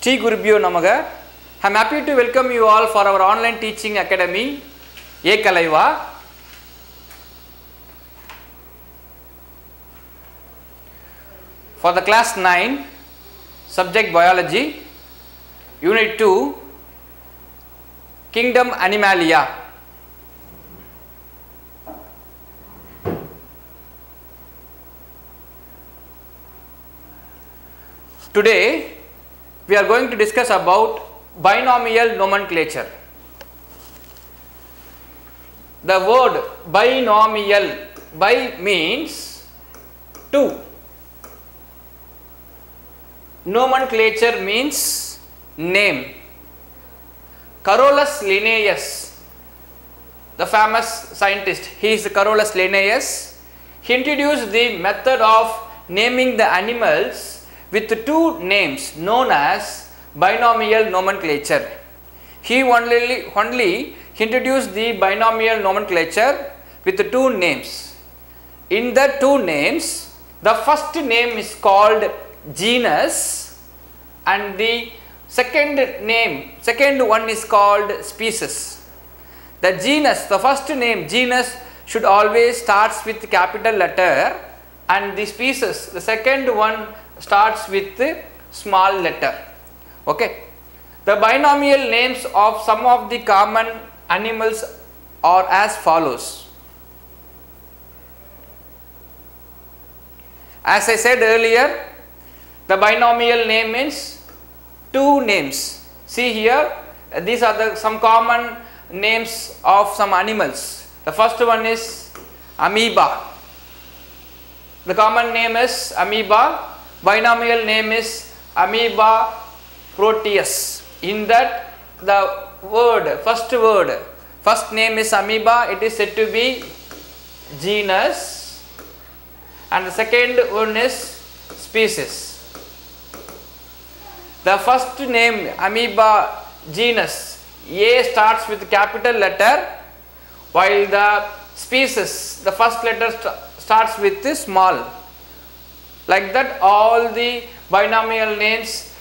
Sri Gurubhyo Namaga. I am happy to welcome you all for our online teaching academy, Ekalaiva. For the class 9, subject biology, unit 2, kingdom animalia. Today we are going to discuss about binomial nomenclature. The word binomial, bi means two. Nomenclature means name. Carolus Linnaeus, the famous scientist, he is Carolus Linnaeus. He introduced the method of naming the animals with two names known as binomial nomenclature. He only, only introduced the binomial nomenclature with two names. In the two names, the first name is called genus and the second name, second one is called species. The genus, the first name genus should always starts with capital letter and the species, the second one starts with small letter. Okay. The binomial names of some of the common animals are as follows. As I said earlier, the binomial name means two names. See here, these are the some common names of some animals. The first one is amoeba. The common name is amoeba binomial name is amoeba proteus. In that the word first word first name is amoeba. It is said to be genus. And the second one is species. The first name amoeba genus a starts with capital letter while the species the first letter st starts with small like that all the binomial names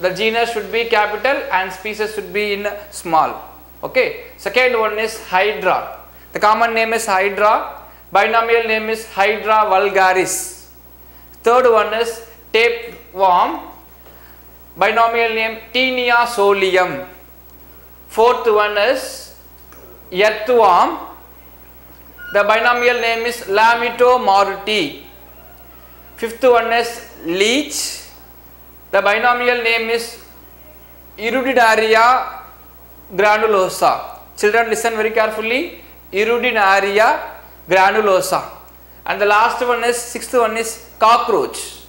the genus should be capital and species should be in small. Okay? Second one is hydra. The common name is hydra. Binomial name is hydra vulgaris. Third one is tapeworm. Binomial name Taenia solium. Fourth one is earthworm. The binomial name is Lamito Lamnitomorti Fifth one is leech. The binomial name is Irudinaria granulosa. Children listen very carefully. Irudinaria granulosa. And the last one is, sixth one is cockroach.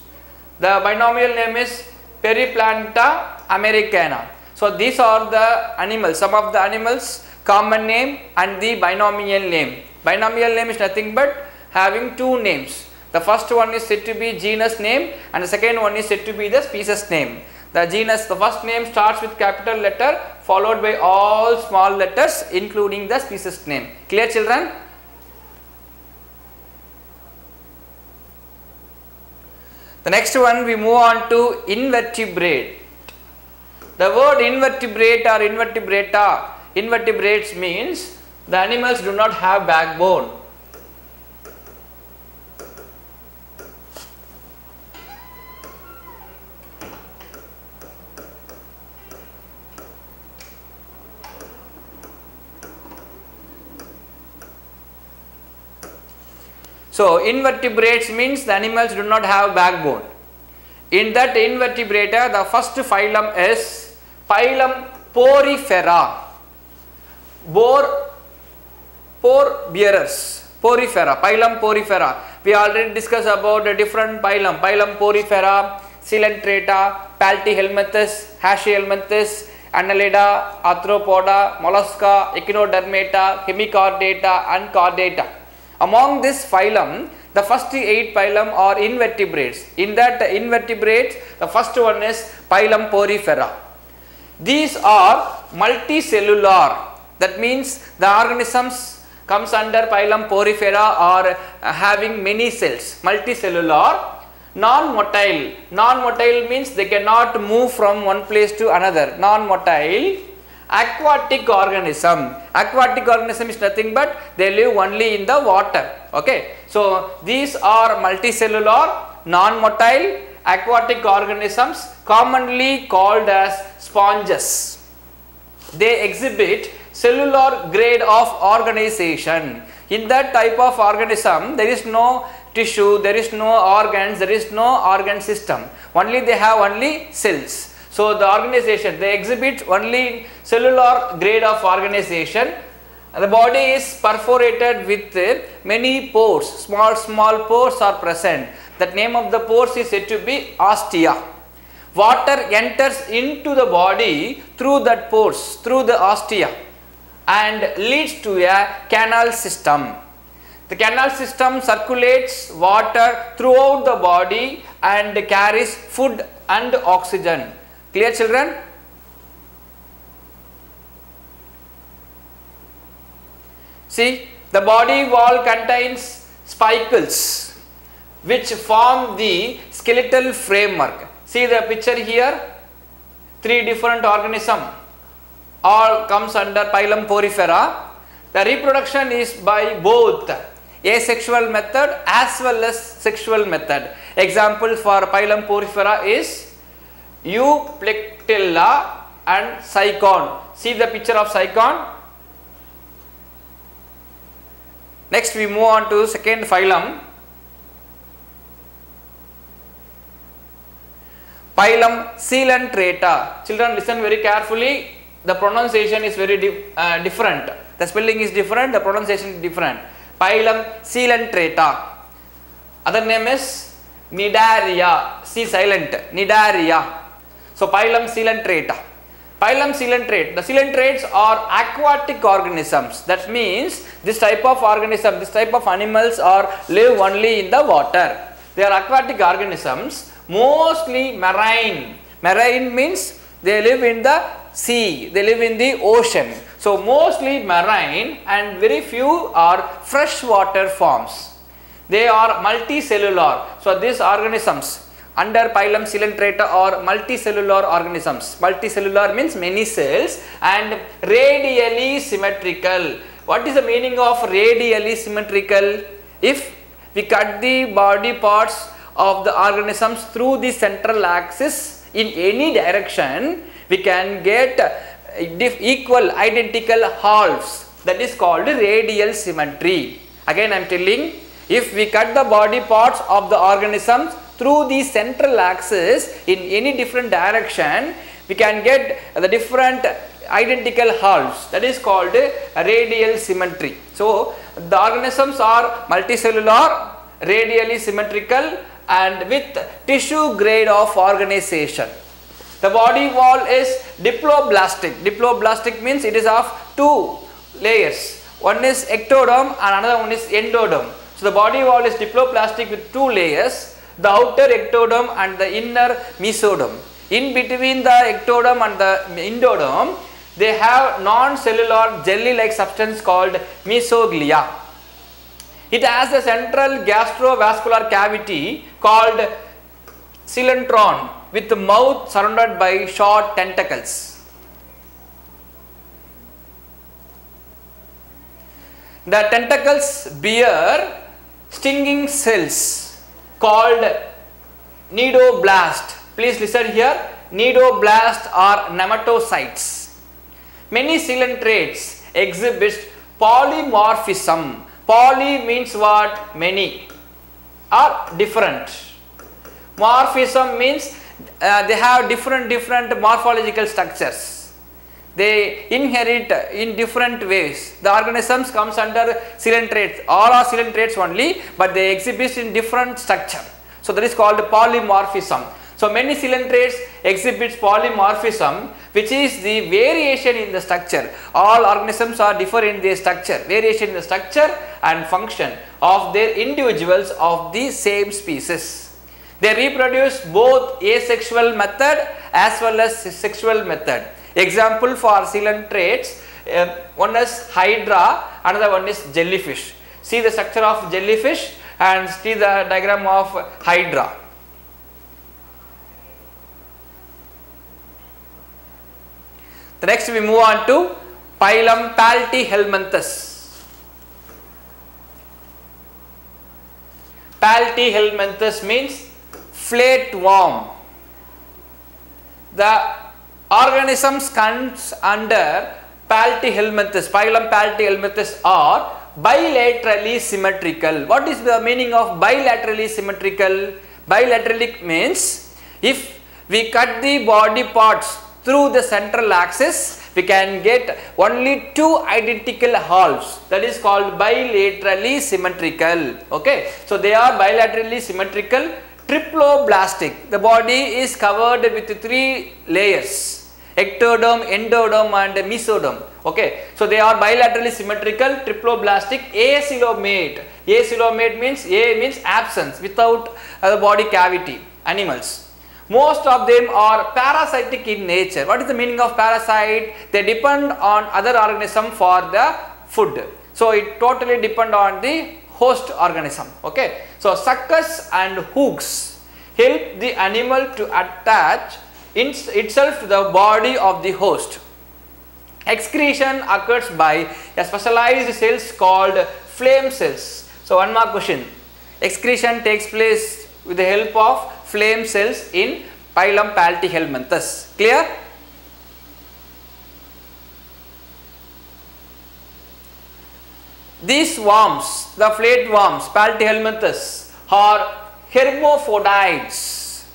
The binomial name is Periplaneta americana. So these are the animals, some of the animals common name and the binomial name. Binomial name is nothing but having two names. The first one is said to be genus name and the second one is said to be the species name. The genus, the first name starts with capital letter followed by all small letters including the species name. Clear children? The next one we move on to invertebrate. The word invertebrate or invertebrata, invertebrates means the animals do not have backbone. So, invertebrates means the animals do not have backbone. In that invertebrata, the first phylum is phylum Porifera. Bore, pore bearers, Porifera, phylum Porifera. We already discussed about the different phylum, phylum Porifera, Coelenterata, Platyhelminthes, Aschelminthes, Annelida, Arthropoda, Mollusca, Echinodermata, Hemichordata and Chordata. Among this phylum, the first eight phylum are invertebrates. In that invertebrates, the first one is phylum Porifera. These are multicellular. That means the organisms comes under phylum Porifera are having many cells, multicellular. non-motile. Non-motile means they cannot move from one place to another. Non-motile aquatic organism. Aquatic organism is nothing but they live only in the water. Okay. So, these are multicellular, non-motile aquatic organisms commonly called as sponges. They exhibit cellular grade of organization. In that type of organism, there is no tissue, there is no organs, there is no organ system. Only they have only cells. So, the organization they exhibit only cellular grade of organization. The body is perforated with uh, many pores, small small pores are present. That name of the pores is said to be ostia. Water enters into the body through that pores, through the ostia and leads to a canal system. The canal system circulates water throughout the body and carries food and oxygen. Clear children? See, the body wall contains spicules which form the skeletal framework. See the picture here, three different organism all comes under phylum porifera. The reproduction is by both asexual method as well as sexual method. Example for phylum porifera is Euplectella and Sycon. See the picture of Sycon. Next we move on to second phylum. Phylum Coelenterata. Children listen very carefully. The pronunciation is very di uh, different. The spelling is different. The pronunciation is different. Phylum Coelenterata. Other name is Cnidaria. C silent. Cnidaria. So phylum Coelenterata. Phylum coelenterate. The coelentrates are aquatic organisms. That means this type of organism, this type of animals are live only in the water. They are aquatic organisms, mostly marine. Marine means they live in the sea, they live in the ocean. So mostly marine and very few are freshwater forms. They are multicellular. So these organisms under phylum coelenterata are multicellular organisms. Multicellular means many cells and radially symmetrical. What is the meaning of radially symmetrical? If we cut the body parts of the organisms through the central axis in any direction, we can get equal identical halves that is called radial symmetry. Again I am telling if we cut the body parts of the organisms through the central axis in any different direction we can get the different identical halves that is called radial symmetry. So, the organisms are multicellular, radially symmetrical and with tissue grade of organization. The body wall is diploblastic. Diploblastic means it is of two layers. One is ectoderm and another one is endoderm. So, the body wall is diploblastic with two layers, the outer ectoderm and the inner mesoderm. In between the ectoderm and the endoderm, they have non-cellular jelly-like substance called mesoglea. It has a central gastrovascular cavity called coelenteron with mouth surrounded by short tentacles. The tentacles bear stinging cells called cnidoblast. Please listen here. Cnidoblast are nematocytes. Many coelentrates exhibit polymorphism. Poly means what? Many or different. Morphism means uh, they have different different morphological structures. They inherit in different ways. The organisms comes under coelentrates. All are coelentrates only, but they exhibit in different structure. So that is called polymorphism. So many coelentrates exhibits polymorphism which is the variation in the structure. All organisms are different in their structure, variation in the structure and function of their individuals of the same species. They reproduce both asexual method as well as sexual method. Example for Arcelian traits, uh, one is hydra, another one is jellyfish. See the structure of jellyfish and see the diagram of hydra. The next we move on to Pylum palti helminthus. Platyhelminthes means flatworm. The organisms comes under Platyhelminthes, phylum are bilaterally symmetrical. What is the meaning of bilaterally symmetrical? Bilaterally means if we cut the body parts through the central axis, we can get only two identical halves that is called bilaterally symmetrical. Okay. So, they are bilaterally symmetrical triploblastic. The body is covered with three layers ectoderm, endoderm and mesoderm. Okay. So, they are bilaterally symmetrical triploblastic acoelomate. Acoelomate means A means absence without uh, the body cavity animals. Most of them are parasitic in nature. What is the meaning of parasite? They depend on other organism for the food. So, it totally depend on the host organism. Okay. So, suckers and hooks help the animal to attach itself to the body of the host. Excretion occurs by a specialized cells called flame cells. So, one more question. Excretion takes place with the help of flame cells in phylum Platyhelminthes. Clear? These worms, the flatworms, Platyhelminthes are hermaphrodites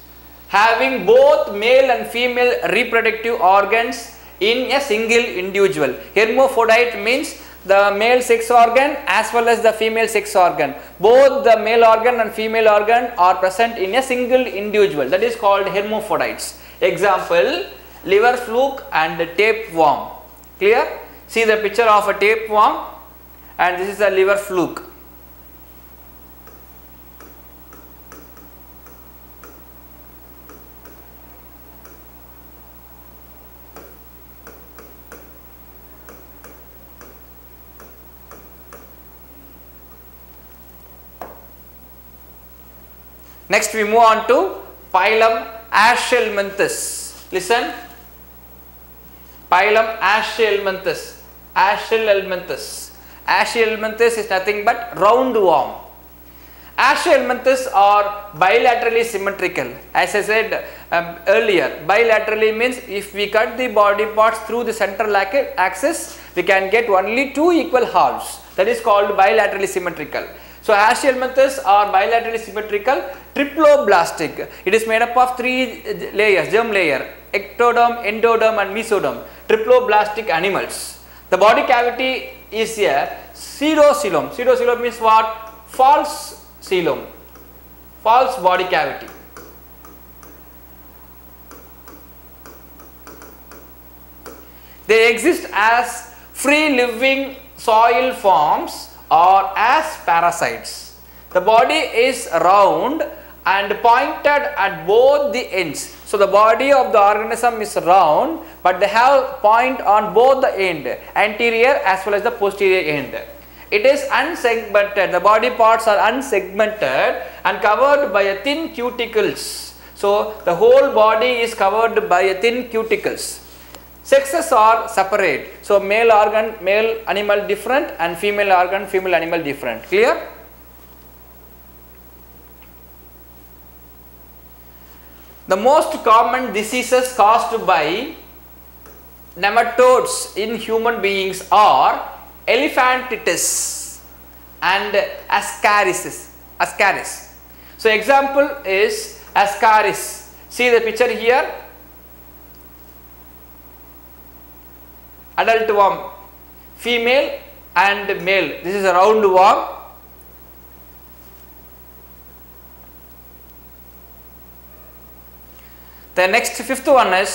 having both male and female reproductive organs in a single individual. Hermaphrodite means the male sex organ as well as the female sex organ. Both the male organ and female organ are present in a single individual that is called hermaphrodites. Example liver fluke and tapeworm. Clear? See the picture of a tapeworm and this is a liver fluke. Next we move on to phylum Aschelminthes. Listen. Phylum Aschelminthes. Aschelminthes is nothing but round roundworm. Aschelminthes are bilaterally symmetrical. As I said um, earlier, bilaterally means if we cut the body parts through the central axis, we can get only two equal halves. That is called bilaterally symmetrical. So, Aschelminthes are bilaterally symmetrical triploblastic. It is made up of three layers, germ layer, ectoderm, endoderm and mesoderm, triploblastic animals. The body cavity is a pseudocoelom. Pseudocoelom means what? False coelom, false body cavity. They exist as free living soil forms or as parasites. The body is round and pointed at both the ends. So, the body of the organism is round, but they have point on both the end, anterior as well as the posterior end. It is unsegmented, the body parts are unsegmented and covered by a thin cuticles. So, the whole body is covered by a thin cuticles. Sexes are separate. So, male organ, male animal different and female organ, female animal different. Clear? The most common diseases caused by nematodes in human beings are elephantiasis and ascaris. ascaris. So, example is ascaris. See the picture here adult worm female and male this is a round worm the next fifth one is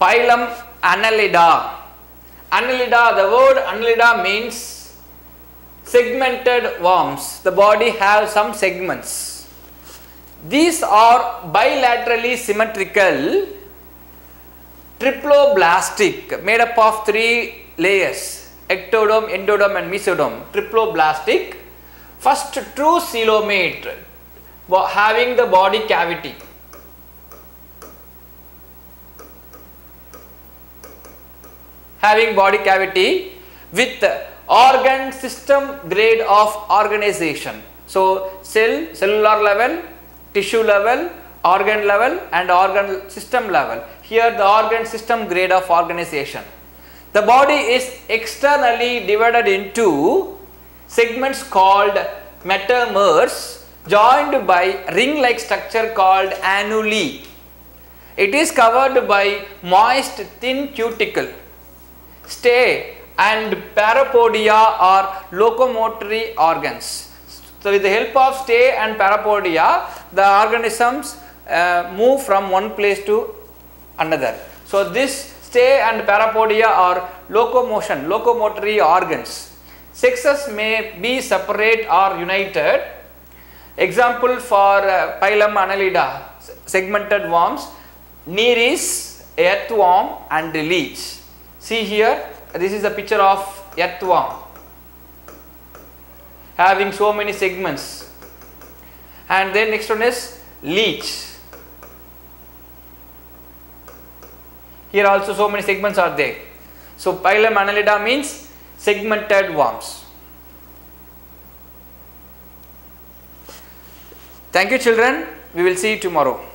phylum annelida. Annelida the word annelida means segmented worms. The body have some segments. These are bilaterally symmetrical triploblastic made up of three layers ectoderm, endoderm and mesoderm triploblastic. First true coelomate having the body cavity having body cavity with organ system grade of organization. So, cell, cellular level, tissue level, organ level and organ system level. Here the organ system grade of organization. The body is externally divided into segments called metamers joined by ring like structure called annuli. It is covered by moist thin cuticle. Setae and parapodia are locomotory organs. So, with the help of setae and parapodia, the organisms uh, move from one place to another. So, this setae and parapodia are locomotion, locomotory organs. Sexes may be separate or united. Example for uh, Phylum Annelida, segmented worms, Nereis, earthworm and leech. See here, this is a picture of earthworm having so many segments and then next one is leech. Here also so many segments are there. So, Phylum Annelida means segmented worms. Thank you children, we will see you tomorrow.